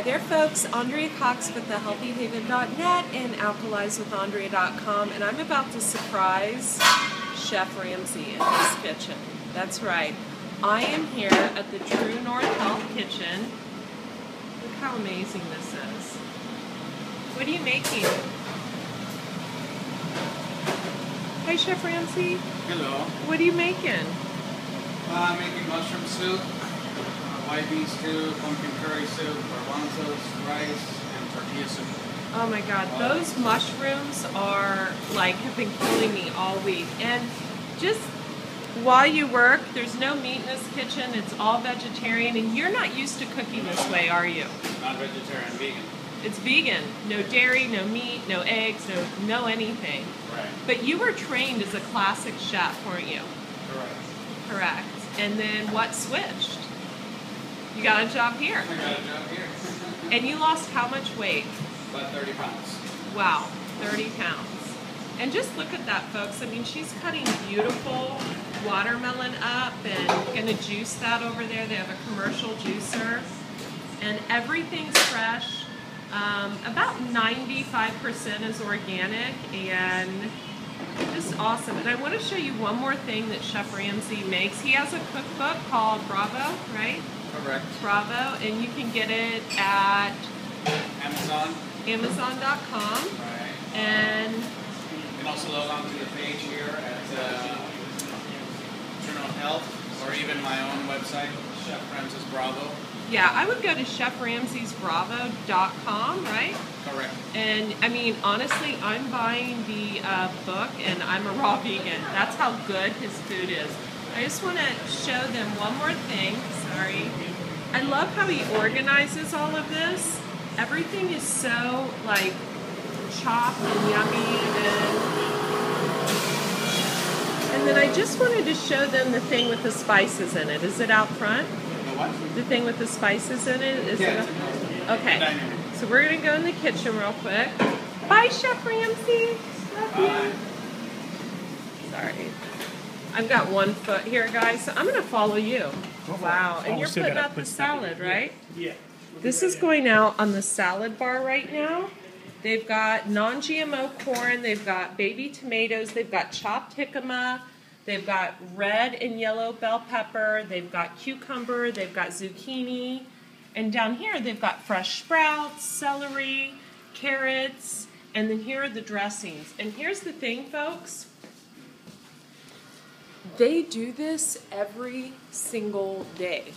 Hi there, folks. Andrea Cox with thehealthyhaven.net and alkalizewithandrea.com, and I'm about to surprise Chef Ramses in his kitchen. That's right. I am here at the True North Health Kitchen. Look how amazing this is. What are you making? Hi, Chef Ramses. Hello. What are you making? Uh, I'm making mushroom soup, white bean stew, pumpkin curry soup, garbanzos, rice, and tortilla soup. Oh my god, those mushrooms are like have been killing me all week. And just while you work, there's no meat in this kitchen, it's all vegetarian, and you're not used to cooking this way, are you? Not vegetarian, vegan. It's vegan. No dairy, no meat, no eggs, no no anything. Right. But you were trained as a classic chef, weren't you? Correct. Correct. And then what switched? You got a job here. I got a job here. And you lost how much weight? About 30 pounds. Wow, 30 pounds. And just look at that, folks. I mean, she's cutting beautiful watermelon up and gonna juice that over there. They have a commercial juicer. And everything's fresh. Um, about 95% is organic and just awesome. And I want to show you one more thing that Chef Ramses makes. He has a cookbook called Bravo, right? Correct. Bravo, and you can get it at Amazon. Amazon.com. Right. And You can also log on to the page here at uh, True North Health or even my own website, Chef Ramses Bravo. yeah, I would go to cheframsesbravo.com, right? Correct. And I mean, honestly, I'm buying the uh, book and I'm a raw vegan. That's how good his food is. I just want to show them one more thing. Love how he organizes all of this. Everything is so like chopped and yummy and and then I just wanted to show them the thing with the spices in it. Is it out front? The thing with the spices in it? Is Yeah, it Okay. So we're gonna go in the kitchen real quick. Bye, Chef Ramses. Love you. Sorry. I've got one foot here, guys, so I'm gonna follow you. Wow, and we you're putting out the put salad, right? Yeah. This is going out on the salad bar right now. They've got non-GMO corn, they've got baby tomatoes, they've got chopped jicama, they've got red and yellow bell pepper, they've got cucumber, they've got zucchini, and down here they've got fresh sprouts, celery, carrots, and then here are the dressings. And here's the thing, folks. They do this every single day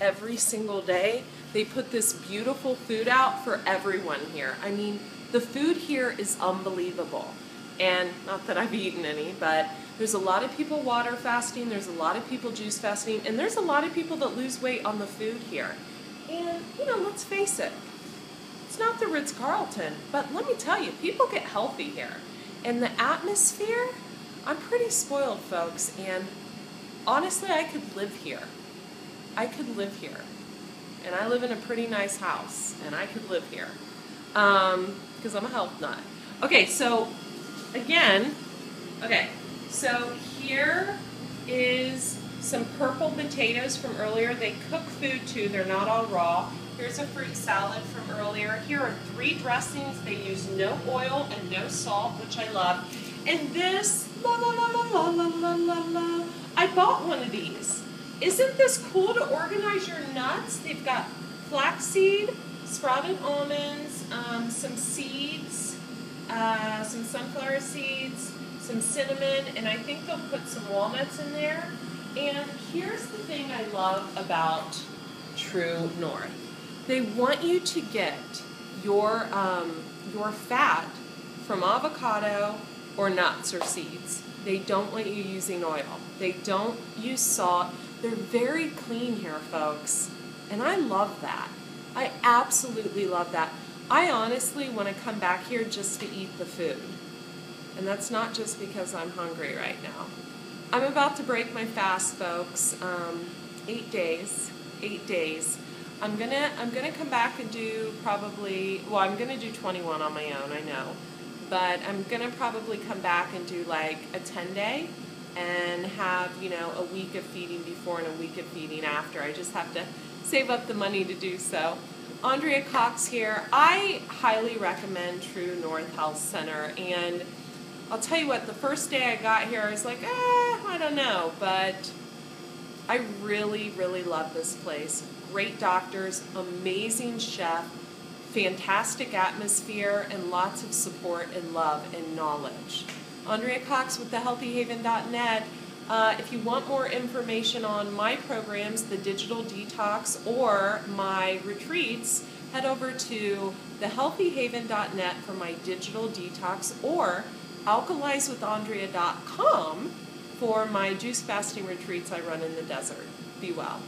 every single day. They put this beautiful food out for everyone here. I mean, the food here is unbelievable. And not that I've eaten any, but there's a lot of people water fasting, there's a lot of people juice fasting, and there's a lot of people that lose weight on the food here. And, you know, let's face it, it's not the Ritz Carlton, but let me tell you, people get healthy here. And the atmosphere, I'm pretty spoiled, folks, and honestly, I could live here. I could live here. And I live in a pretty nice house, and I could live here. Um, because I'm a health nut. Okay, so again, okay, so here is some purple potatoes from earlier. They cook food too, they're not all raw. Here's a fruit salad from earlier. Here are three dressings. They use no oil and no salt, which I love. And this, la la la la la la la la la. I bought one of these. Isn't this cool to organize your nuts? They've got flaxseed, sprouted almonds, um, some seeds, uh, some sunflower seeds, some cinnamon, and I think they'll put some walnuts in there. And here's the thing I love about True North. They want you to get your um, your fat from avocado or nuts or seeds. They don't want you using oil. They don't use salt. They're very clean here, folks. And I love that. I absolutely love that. I honestly want to come back here just to eat the food. And that's not just because I'm hungry right now. I'm about to break my fast, folks. Um, eight days. Eight days. I'm gonna I'm gonna come back and do probably well I'm gonna do 21 on my own I know, but I'm gonna probably come back and do like a 10 day, and have you know a week of feeding before and a week of feeding after. I just have to save up the money to do so. Andrea Cox here. I highly recommend True North Health Center, and I'll tell you what. The first day I got here, I was like, eh, I don't know, but I really, really love this place. Great doctors, amazing chef, fantastic atmosphere, and lots of support and love and knowledge. Andrea Cox with thehealthyhaven.net. Uh, if you want more information on my programs, the Digital Detox, or my retreats, head over to thehealthyhaven.net for my digital detox or alkalizewithandrea.com for my juice fasting retreats I run in the desert. Be well.